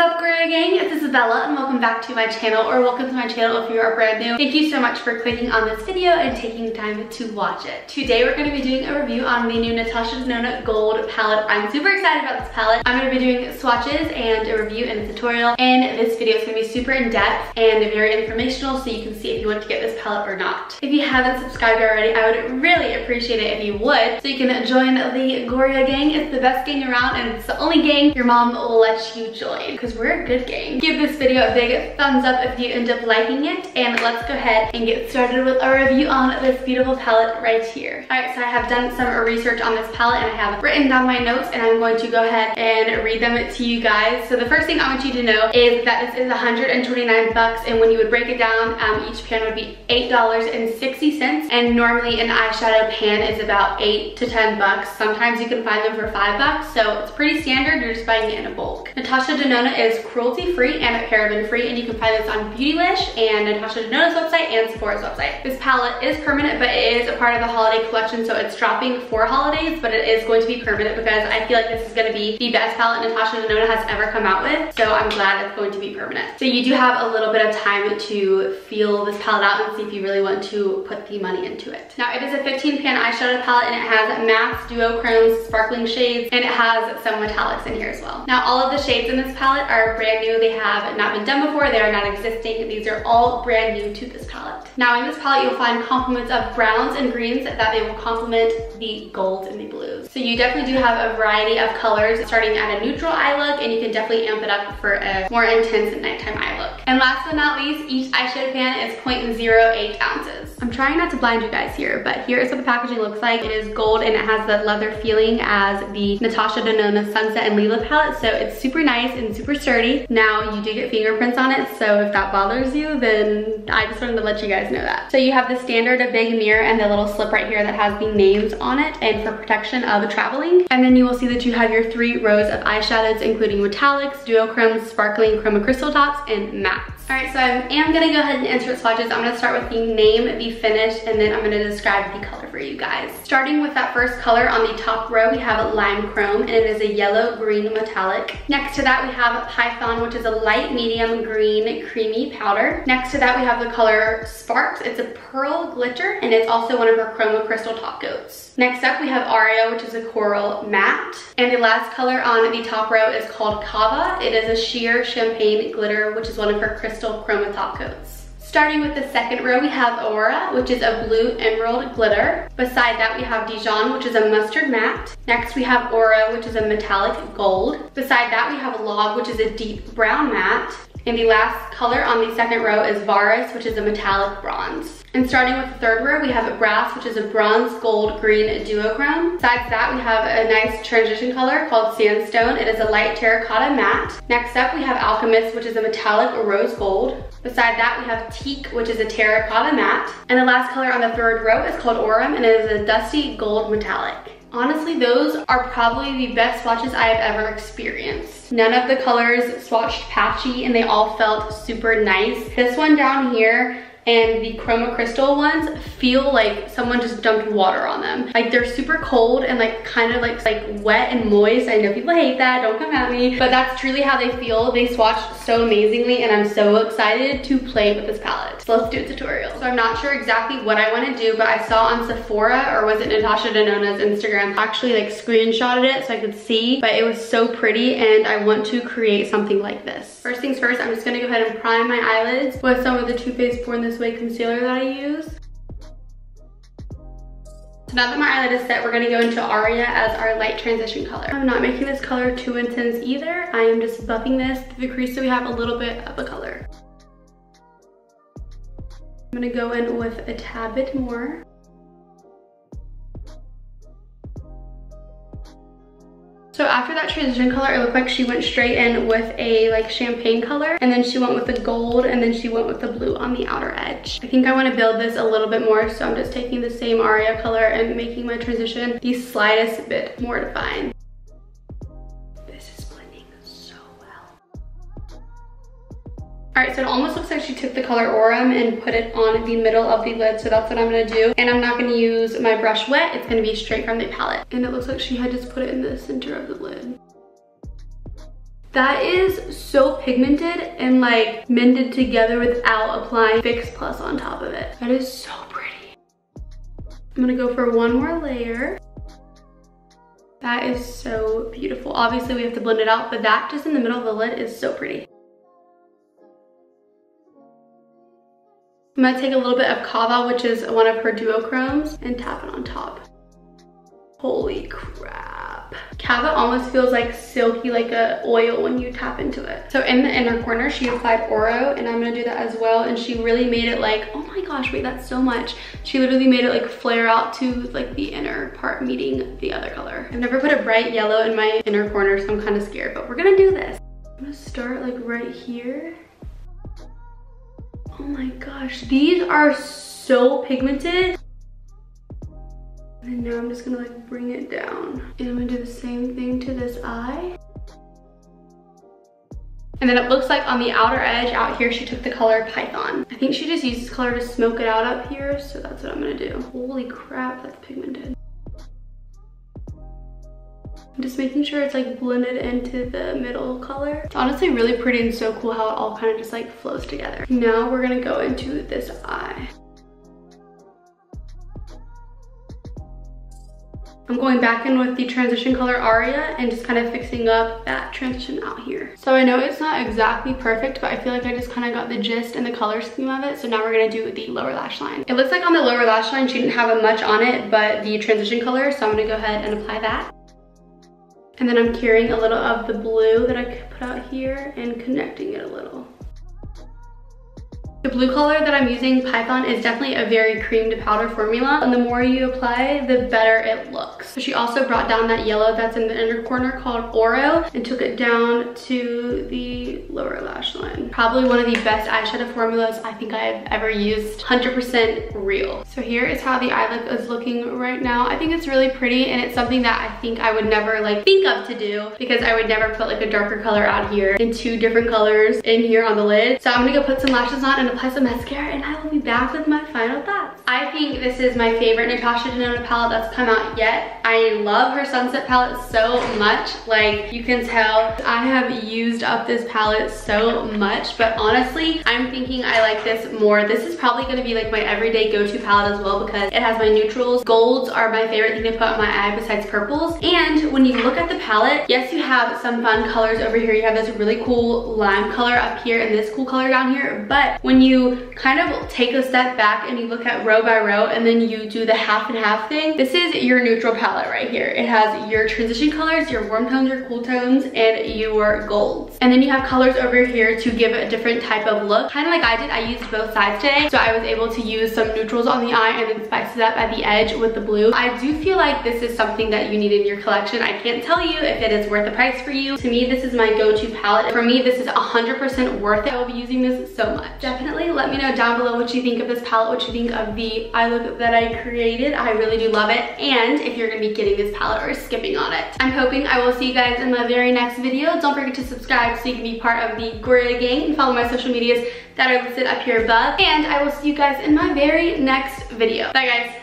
up Goria gang? It's Isabella and welcome back to my channel or welcome to my channel if you are brand new. Thank you so much for clicking on this video and taking time to watch it. Today we're going to be doing a review on the new Natasha Denona Gold palette. I'm super excited about this palette. I'm to be doing swatches and a review and a tutorial and this video is to be super in-depth and very informational so you can see if you want to get this palette or not. If you haven't subscribed already, I would really appreciate it if you would so you can join the Goria gang. It's the best gang around and it's the only gang your mom will let you join because we're a good gang. Give this video a big thumbs up if you end up liking it and let's go ahead and get started with a review on this beautiful palette right here. All right, so I have done some research on this palette and I have written down my notes and I'm going to go ahead and read them to you guys. So the first thing I want you to know is that this is 129 bucks and when you would break it down, um, each pan would be $8.60 and normally an eyeshadow pan is about 8 to 10 bucks. Sometimes you can find them for 5 bucks, so it's pretty standard. You're just buying it in a bulk. Natasha Denona is cruelty-free and paraben-free, and you can find this on Beautylish and Natasha Denona's website and Sephora's website. This palette is permanent, but it is a part of the holiday collection, so it's dropping for holidays, but it is going to be permanent because I feel like this is gonna be the best palette Natasha Denona has ever come out with, so I'm glad it's going to be permanent. So you do have a little bit of time to feel this palette out and see if you really want to put the money into it. Now, it is a 15 pan eyeshadow palette, and it has mattes, duochromes, sparkling shades, and it has some metallics in here as well. Now, all of the shades in this palette are brand new. They have not been done before. They are not existing. These are all brand new to this palette. Now in this palette, you'll find complements of browns and greens that they will complement the golds and the blues. So you definitely do have a variety of colors starting at a neutral eye look and you can definitely amp it up for a more intense nighttime eye look. And last but not least, each eyeshadow pan is 0.08 ounces. I'm trying not to blind you guys here, but here is what the packaging looks like. It is gold and it has the leather feeling as the Natasha Denona Sunset and Lila palette. So it's super nice and super sturdy. Now you do get fingerprints on it, so if that bothers you, then I just wanted to let you guys know that. So you have the standard of big mirror and the little slip right here that has the names on it and for protection of traveling. And then you will see that you have your three rows of eyeshadows, including metallics, duochromes, sparkling chroma crystal tops, and mattes. All right, so I am gonna go ahead and insert swatches. I'm gonna start with the name, the finish, and then I'm gonna describe the color for you guys. Starting with that first color on the top row, we have lime chrome, and it is a yellow green metallic. Next to that, we have python, which is a light medium green creamy powder. Next to that, we have the color sparks. It's a pearl glitter, and it's also one of our chroma crystal top coats. Next up, we have Aria, which is a coral matte. And the last color on the top row is called Kava. It is a sheer champagne glitter, which is one of her crystal chroma top coats. Starting with the second row, we have Aura, which is a blue emerald glitter. Beside that, we have Dijon, which is a mustard matte. Next, we have Oro, which is a metallic gold. Beside that, we have Log, which is a deep brown matte. And the last color on the second row is Varus, which is a metallic bronze. And starting with the third row, we have Brass, which is a bronze gold green duochrome. Besides that, we have a nice transition color called Sandstone. It is a light terracotta matte. Next up, we have Alchemist, which is a metallic rose gold. Beside that, we have Teak, which is a terracotta matte. And the last color on the third row is called Aurum, and it is a dusty gold metallic. Honestly, those are probably the best swatches I have ever experienced. None of the colors swatched patchy and they all felt super nice. This one down here and the chroma crystal ones feel like someone just dumped water on them. Like they're super cold and like kind of like, like wet and moist. I know people hate that, don't come at me, but that's truly how they feel. They swatched so amazingly and I'm so excited to play with this palette. So let's do a tutorial. So I'm not sure exactly what I wanna do, but I saw on Sephora or was it Natasha Denona's Instagram, actually like screenshotted it so I could see, but it was so pretty and I want to create something like this. First things first, I'm just gonna go ahead and prime my eyelids with some of the Too Faced Born This Way concealer that I use. So now that my eyelid is set, we're gonna go into Aria as our light transition color. I'm not making this color too intense either. I am just buffing this the crease so we have a little bit of a color. I'm gonna go in with a tad bit more. After that transition color, it looked like she went straight in with a like champagne color and then she went with the gold and then she went with the blue on the outer edge. I think I want to build this a little bit more so I'm just taking the same Aria color and making my transition the slightest bit more defined. All right, so it almost looks like she took the color Aurum and put it on the middle of the lid, so that's what I'm gonna do. And I'm not gonna use my brush wet, it's gonna be straight from the palette. And it looks like she had just put it in the center of the lid. That is so pigmented and like mended together without applying Fix Plus on top of it. That is so pretty. I'm gonna go for one more layer. That is so beautiful. Obviously we have to blend it out, but that just in the middle of the lid is so pretty. I'm gonna take a little bit of Kava, which is one of her duochromes, and tap it on top. Holy crap. Kava almost feels like silky, like a oil when you tap into it. So in the inner corner, she applied Oro, and I'm gonna do that as well. And she really made it like, oh my gosh, wait, that's so much. She literally made it like flare out to like the inner part meeting the other color. I've never put a bright yellow in my inner corner, so I'm kind of scared, but we're gonna do this. I'm gonna start like right here. Oh my gosh, these are so pigmented. And now I'm just gonna like bring it down. And I'm gonna do the same thing to this eye. And then it looks like on the outer edge out here, she took the color Python. I think she just used this color to smoke it out up here, so that's what I'm gonna do. Holy crap, that's pigmented. Just making sure it's like blended into the middle color. It's honestly really pretty and so cool how it all kind of just like flows together. Now we're gonna go into this eye. I'm going back in with the transition color Aria and just kind of fixing up that transition out here. So I know it's not exactly perfect, but I feel like I just kind of got the gist and the color scheme of it. So now we're gonna do the lower lash line. It looks like on the lower lash line, she didn't have much on it, but the transition color. So I'm gonna go ahead and apply that. And then I'm carrying a little of the blue that I put out here and connecting it a little. The blue color that I'm using, Python, is definitely a very cream to powder formula. And the more you apply, the better it looks. So she also brought down that yellow that's in the inner corner called Oro and took it down to the lower lash line. Probably one of the best eyeshadow formulas I think I've ever used. 100% real. So here is how the eye look is looking right now. I think it's really pretty and it's something that I think I would never like think of to do because I would never put like a darker color out here in two different colors in here on the lid. So I'm gonna go put some lashes on and apply some mascara and I will be back with my final thoughts. I think this is my favorite Natasha Denona palette that's come out yet. I love her Sunset palette so much. Like you can tell I have used up this palette so much, but honestly, I'm thinking I like this more. This is probably gonna be like my everyday go-to palette as well because it has my neutrals. Golds are my favorite thing to put on my eye besides purples. And when you look at the palette, yes, you have some fun colors over here. You have this really cool lime color up here and this cool color down here. But when you kind of take a step back and you look at row by row and then you do the half and half thing, this is your neutral palette right here. It has your transition colors, your warm tones, your cool tones, and your golds. And then you have colors over here to give a different type of look. Kind of like I did, I used both sides today. So I was able to use some neutrals on the eye and then spice it up at the edge with the blue. I do feel like this is something that you need in your collection. I can't tell you if it is worth the price for you. To me, this is my go-to palette. For me, this is 100% worth it. I will be using this so much. Definitely let me know down below what you think of this palette, what you think of the eye look that I created. I really do love it. And if you're gonna be getting this palette or skipping on it. I'm hoping I will see you guys in my very next video. Don't forget to subscribe so you can be part of the Goria Gang and follow my social medias that are listed up here above. And I will see you guys in my very next video. Bye guys.